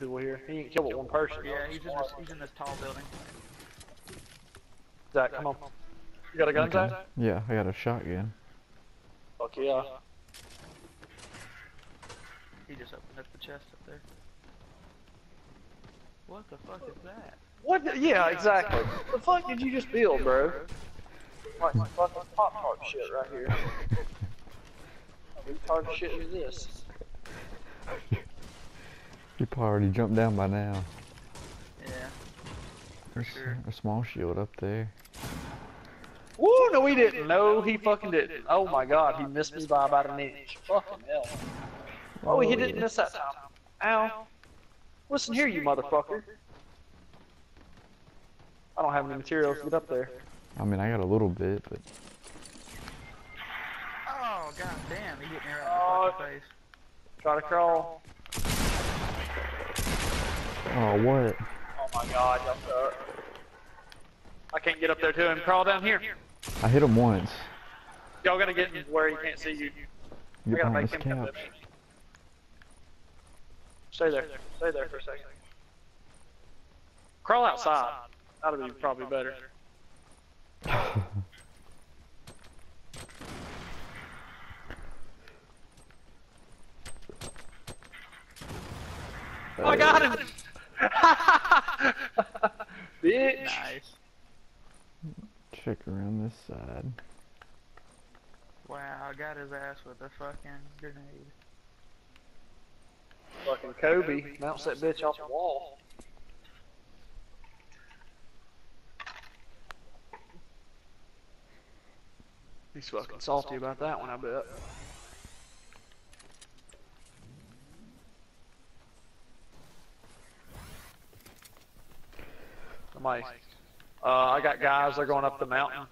people here. He ain't killed but one person. Yeah, he's in this. He's in this tall building. Zach, come on. You got a gun, Okay. Zach? Yeah, I got a shotgun. Fuck yeah. He just opened up the chest up there. What the fuck is that? What? The, yeah, exactly. What the fuck did you just build, bro? Like some fucking pop tart shit right here. What retarded shit is this? You probably already jumped down by now. Yeah. There's sure. a small shield up there. Woo, no he didn't. No, he fucking didn't. Oh my oh god, he missed me by about an inch. Fucking hell. Oh, he oh, didn't miss that time. Ow. Listen here, you motherfucker. I don't have any materials to get up there. I mean, I got a little bit, but Oh god damn! He hit me right in Oh. the fucking face. Try to crawl. Oh, what? Oh my god, y'all suck. I can't get up there to him. Crawl down here. I hit him once. Y'all gotta get him where he can't see you. I Get gotta make him couch. Stay there. Stay there for a second. Crawl outside. That'll be probably better. Oh, I got him! Uh, Bitch! Nice. Check around this side. Wow, I got his ass with a fucking grenade. Fucking Kobe. Mounts that bitch off the wall. He's fucking salty about that one, I bet. Somebody. Uh, I got guys, they're going up the mountain.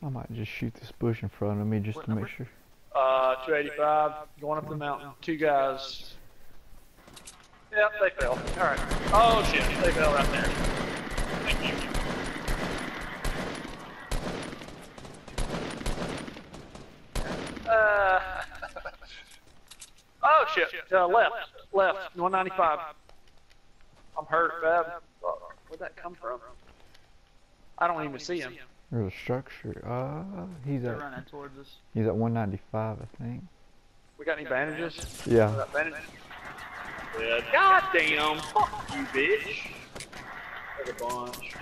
I might just shoot this bush in front of me just What to make sure. Uh, 285, going up the mountain. Two guys. Yep, they fell. Alright. Oh shit, they fell right there. Thank you. Uh. Oh shit, uh, left, left, 195. I'm hurt bad. Fuck, Where'd that come from? I don't even see him. There's a structure. Uh, he's They're at running towards us. he's at 195, I think. We got any bandages? Yeah. Got bandages? Yeah. God damn! Fuck you, bitch! There's a bunch.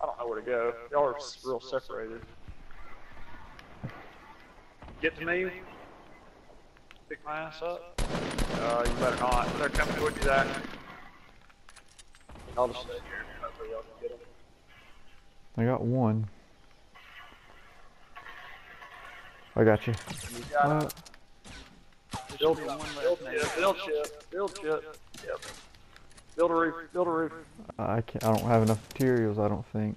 I don't know where to go. Y'all are s- real separated. Get to me. Pick my ass up. Uh, you better not. They're coming towards you, Zach. I'll just stay here. Hopefully y'all can get them. I got one. I got you. You got 'em. Uh, Build, be build, maybe. chip, build chip, build chip. Yep. Build a roof, build a roof. I can't. I don't have enough materials. I don't think.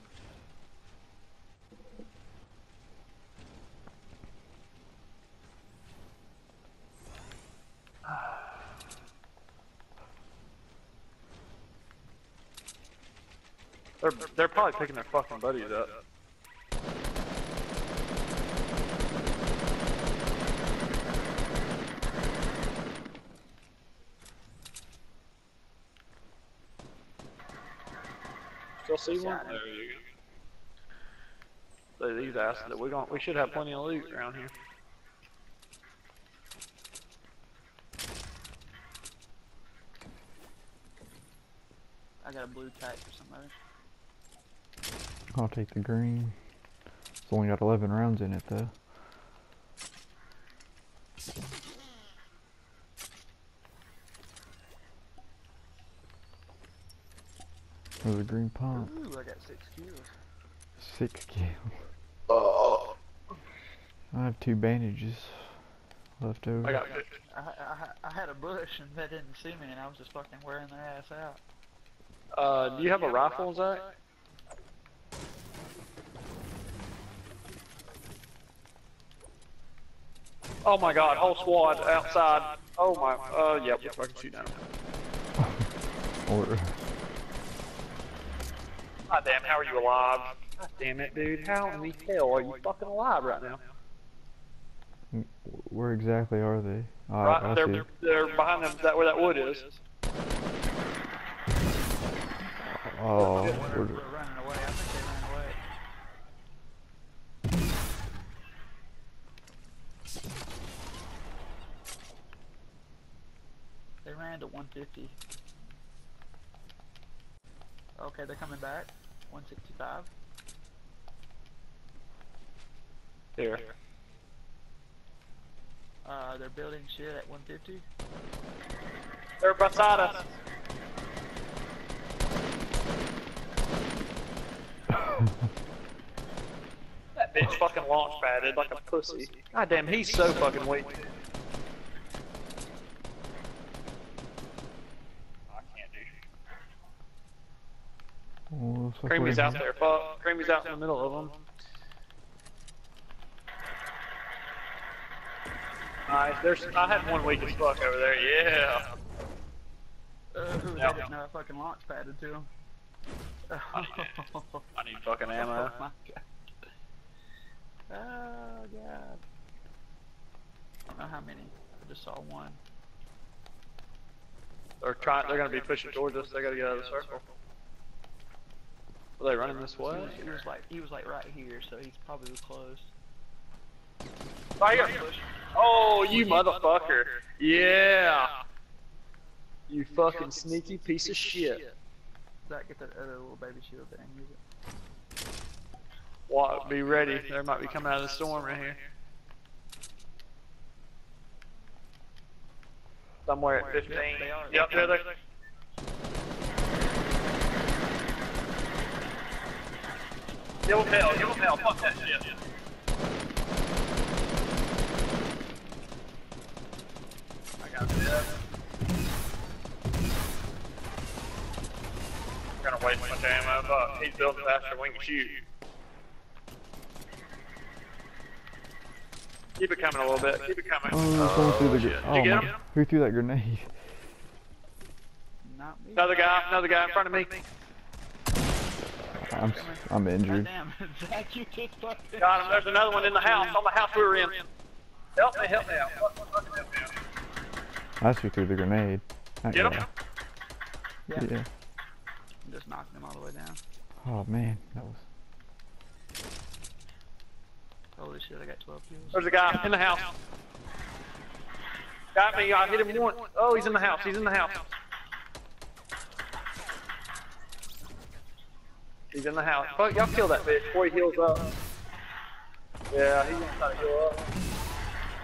They're they're probably picking their fucking buddies up. Still see one? There you go. So these asses that we gon' we should have plenty of loot around here. I got a blue tack for somebody. I'll take the green. It's only got 11 rounds in it though. There's a green pump. Ooh, I got six kills. Six kills. Oh, I have two bandages left over. I got. I, I, I had a bush and they didn't see me and I was just fucking wearing their ass out. Uh, do you have a rifle, Zach? Oh my god, whole squad outside. Oh my, uh, yeah, we're fucking shooting at them. Or, God damn, how are you alive? God damn it, dude. How in the hell are you fucking alive right now? Where exactly are they? Ah, right, I they're see. they're behind them. That where that wood is. Oh, They're, we're- they're running away. I think they ran away. They ran to 150. Okay, they're coming back. 165. Here. Uh, they're building shit at 150. They're beside us. That bitch fucking launch padded like a pussy. God damn, he's so fucking weak. I can't do. Oh, looks like we're Creamy's in out here. there. Fuck. Creamy's out in the middle of them. Nice. There's. I had one weak as fuck over there. Yeah. Uh, who Yeah. they didn't know I fucking launch padded to him. I need fucking ammo. Oh my god. Oh god. I don't know how many. I just saw one. They're trying. They're gonna be pushing towards us. They gotta get out of the circle. Are they running this He way? was, he was like he was like right here, so he's probably close. Right here. Oh, you motherfucker! Yeah. You fucking sneaky piece of shit. Zach, get that other little baby shield there and use it. What? Be ready. There might be coming out of the storm right here. Somewhere at 15. Yep. Yep, there they. Give him hell, give him hell, fuck that shit. I got this. Gonna waste my ammo, but he's building faster we can shoot. Keep it coming a little bit, keep it coming. Oh, someone threw the gr- oh you? Who threw that grenade? Not me. Another guy, another guy in front of me. I'm s- I'm injured. Goddamn, Zach, you just fucking. Got him. There's another one in the house, on the house we were in. Help me, help me out. Fucking help me out. That's who threw the grenade. That Get him. guy. Yeah. Yeah. Just knocking him all the way down. Oh man, that was. Holy shit, I got 12 kills. There's a guy in the house. Got me. I hit him once. Oh, he's in the house. He's in the house. He's in the house. Fuck, y'all kill that bitch before he heals up. Yeah, he's gonna try to heal up.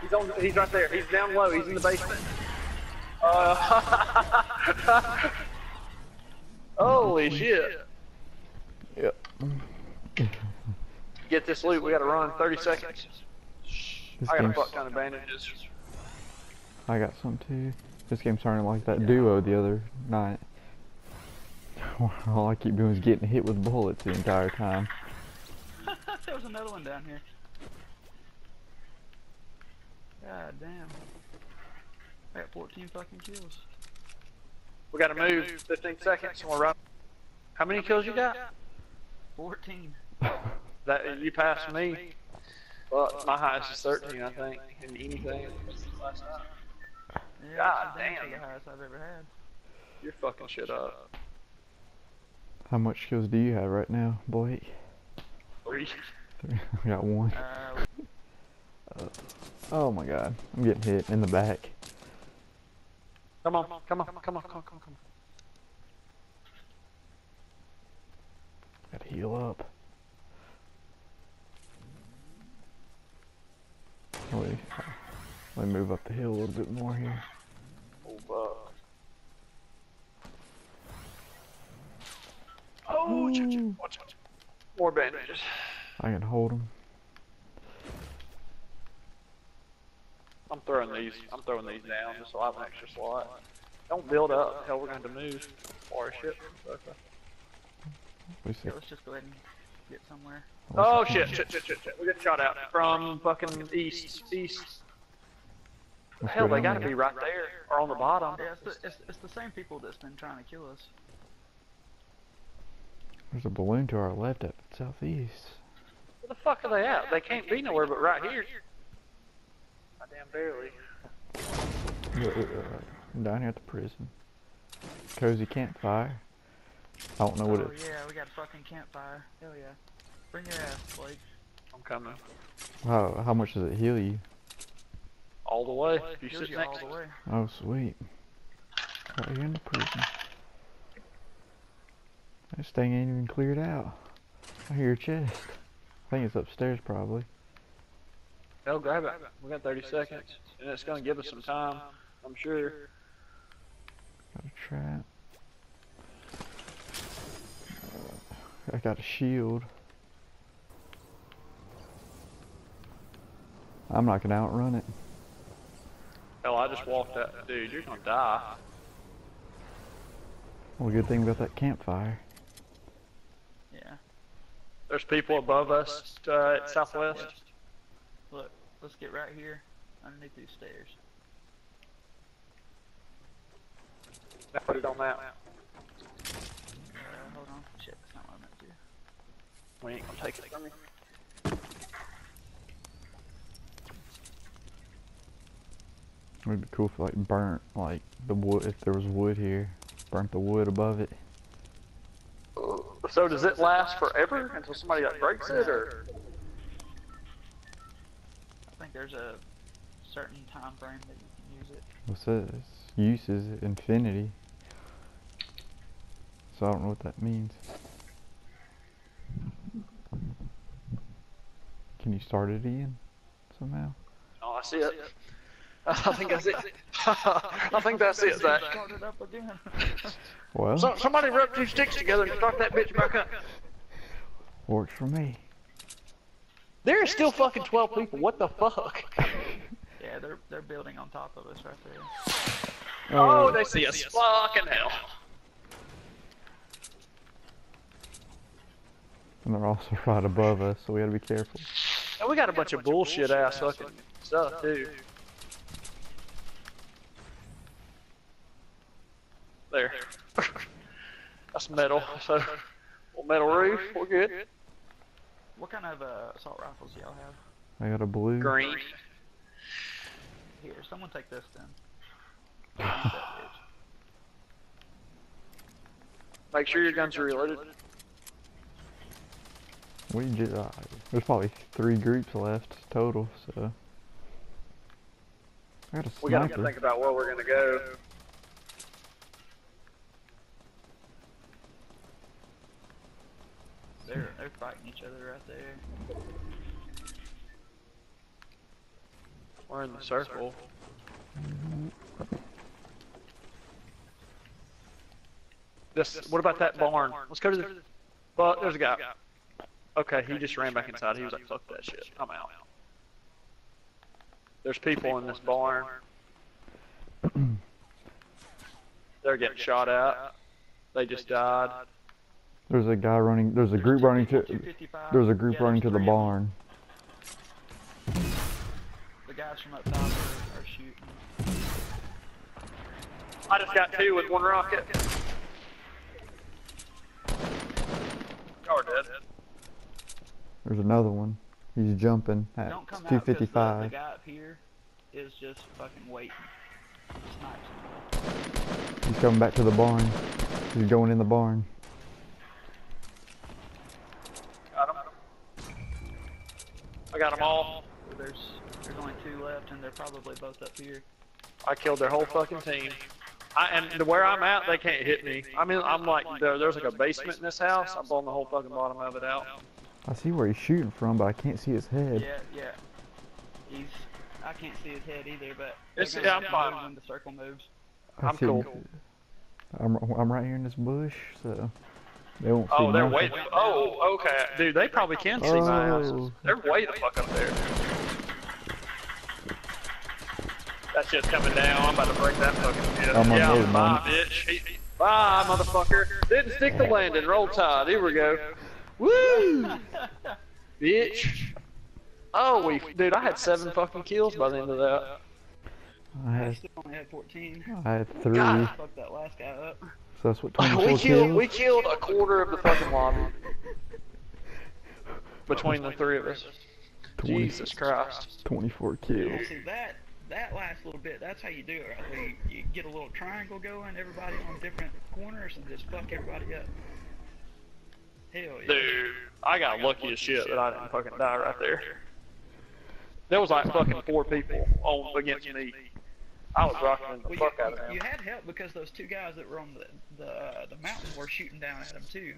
He's on. He's right there. He's down low. He's in the basement. Uh, holy shit! Yep. Get this loot. We gotta run 30 seconds. This I got a fuck ton of bandages. I got some too. This game's starting like that duo the other night. All I keep doing is getting hit with bullets the entire time. there was another one down here. God damn. I got 14 fucking kills. We gotta move 15 seconds and we're running. How many kills you got? 14. That you passed me. Well, my highest is 13, I think, in anything. Yeah, God damn. the highest I've ever had. You're fucking shit up. How much kills do you have right now, Blake? Three. Three. I got one. Uh, Oh my god, I'm getting hit in the back. Come on, come on, come on, come on, come on, come on. Gotta heal up. Let me, let me move up the hill a little bit more here. Oh, fuck. Oh, ch- ch- watch out. More bandages. I can hold them. I'm throwing these. I'm throwing these down just so I have an extra slot. Don't build up. Hell, we're going to move. Or ship. Okay. Yeah, let's just go ahead and get somewhere. Oh shit, shit, shit, shit, shit. We got shot out from fucking east, east. Let's Hell, go they gotta there. be right there or on the bottom. Yeah, it's the, it's, it's the same people that's been trying to kill us. There's a balloon to our left at southeast. Where the fuck are they at? They can't be nowhere but right here. I damn barely. Uh, Down here at the prison. Cozy campfire. I don't know what oh it. yeah, we got a fucking campfire. Hell yeah. Bring your ass, Blake. I'm coming. How how much does it heal you? All the way. You Heals sit you all next the to way. Oh sweet. Right here in the prison. This thing ain't even cleared out. I hear a chest. I think it's upstairs probably. Hell, grab it. We got 30 seconds. And it's gonna give us some time. I'm sure. Got a trap. I got a shield. I'm not gonna outrun it. Hell, I just walked out. Dude, you're gonna die. Well, good thing about that campfire. Yeah. There's people above us uh, at southwest. Look, let's get right here underneath these stairs. I put it on that. Uh, hold on. Shit, that's not what I meant to. We ain't gonna take it from you. It would be cool if like burnt like the wood if there was wood here. Burnt the wood above it. So does it last forever until somebody like breaks it, or? I think there's a certain time frame that you can use it. What's this? Use is infinity. So I don't know what that means. Can you start it again somehow? Oh, I see it. I think that's it. I think that's it, Zach. Start it. Well, So, somebody rub two sticks together and start that bitch back up. works for me. There are still fucking 12 people. What the fuck? yeah, they're they're building on top of us right there. Oh, oh they see us. Fucking hell. And they're also right above us, so we gotta be careful. And we got a bunch of bullshit ass fucking stuff too. There. That's metal. So, well, metal roof. We're good. What kind of uh, assault rifles do y'all have? I got a blue. Green. Here, someone take this then. Use that bitch. Make sure your guns are reloaded. We just, uh, there's probably three groups left total, so. I got a We gotta think about where we're gonna go. They're they're fighting each other right there. We're in the circle. This. What about that barn? Let's go to the. Well, there's a guy. Okay, he just ran back inside. He was like, "Fuck that shit. I'm out." There's people in this barn. They're getting shot at. They just died. There's a guy running. There's a group running to. 255. There's a group Yeah, running to the three of them. barn. The guys from up top are, are shooting. I just got two with one rocket. Y'all are dead. There's another one. He's jumping at Don't come out 'cause the, the 255. guy up here is just fucking waiting. He's coming back to the barn. He's going in the barn. Got him. I got them all. There's there's only two left, and they're probably both up here. I killed their whole fucking team. I, and the, where I'm at, they can't hit me. I mean, I'm like, there, there's like a basement in this house. I'm blowing the whole fucking bottom of it out. I see where he's shooting from, but I can't see his head. Yeah, yeah. He's. I can't see his head either, but It's- yeah, I'm fine. when the circle moves. I I'm cool. I'm, I'm right here in this bush, so they won't oh, see Oh, they're nothing. way. Oh, okay, dude. They probably can see my ass. Oh. They're way the fuck up there. That shit's coming down. I'm about to break that fucking shit. I'm on yeah, road, bye, bitch. He- Bye, motherfucker. Didn't stick the landing. Roll tide. Here we go. Woo! bitch. Oh, we, dude. I had seven fucking kills by the end of that. I I had, still only had 14. I had three, God. Fuck that last guy up. So that's what 24 we killed. kills. We killed a quarter of the fucking lobby between the three of us. 20, Jesus Christ. 24 Well, kills. see that that last little bit. That's how you do it, right there. You, you get a little triangle going, everybody on different corners, and just fuck everybody up. Hell yeah. Dude, I got lucky as shit that I didn't fucking die right there. There was like fucking four people on against me. I was rocking the Well, fuck you, out of them. you had help because those two guys that were on the the, uh, the mountain were shooting down at him too.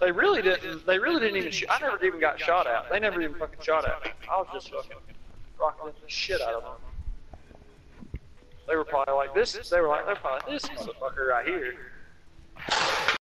They really didn't. They really didn't even. Shoot. I never even got shot at. They never even fucking shot at me. I was just fucking rocking the shit out of them. They were probably like this. They were like, they're probably like, this fucker right here.